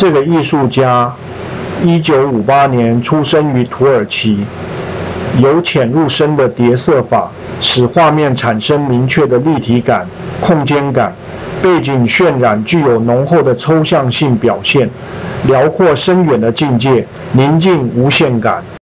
这个艺术家一九五八年出生于土耳其由浅入深的叠色法使画面产生明确的立体感空间感背景渲染具有浓厚的抽象性表现辽阔深远的境界宁静无限感。